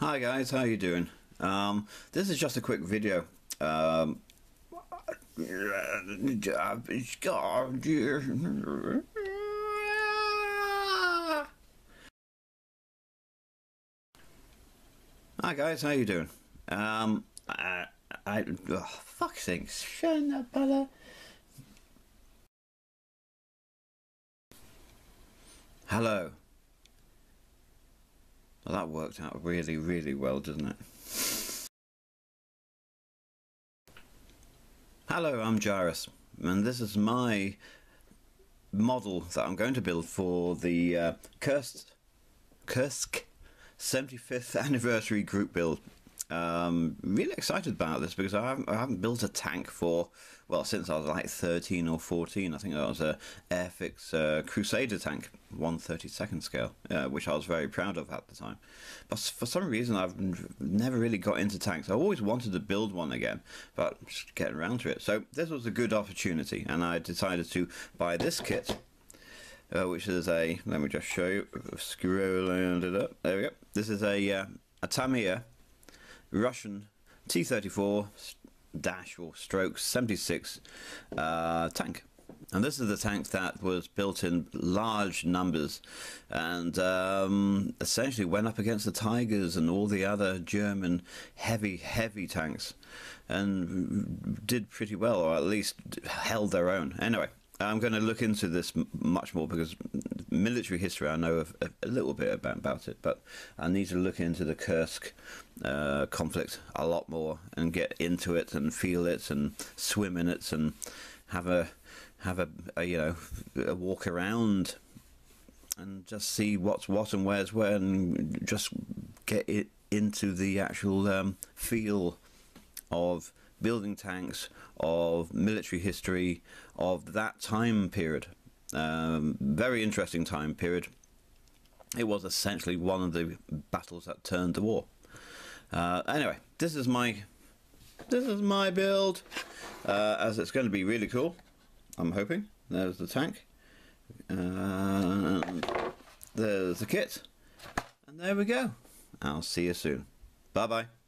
Hi guys, how you doing? Um, this is just a quick video. Um, Hi guys, how you doing? Um, I, I oh, fuck things. Shut up, brother. Hello. Well, that worked out really, really well, doesn't it? Hello, I'm Gyruss, and this is my model that I'm going to build for the uh, Kursk, Kursk 75th anniversary group build um, really excited about this because I haven't, I haven't built a tank for well since I was like 13 or 14. I think that was a Airfix uh, Crusader tank, 132nd scale, uh, which I was very proud of at the time. But for some reason, I've never really got into tanks. I always wanted to build one again, but just getting around to it. So this was a good opportunity, and I decided to buy this kit. Uh, which is a let me just show you scroll it up there we go this is a uh, a Tamiya Russian T-34 dash or stroke 76 uh, tank. And this is the tank that was built in large numbers and um, essentially went up against the Tigers and all the other German heavy, heavy tanks and did pretty well, or at least held their own. Anyway, I'm going to look into this much more because military history I know a, a, little bit about, about it, but I need to look into the Kursk uh, conflict a lot more and get into it and feel it and swim in it and have a have a, a you know a walk around and just see what's what and where's where and just get it into the actual um, feel of building tanks, of military history, of that time period. Um, very interesting time period. It was essentially one of the battles that turned the war. Uh, anyway, this is my this is my build, uh, as it's going to be really cool. I'm hoping. There's the tank. Uh, there's the kit. And there we go. I'll see you soon. Bye bye.